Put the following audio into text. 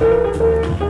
Música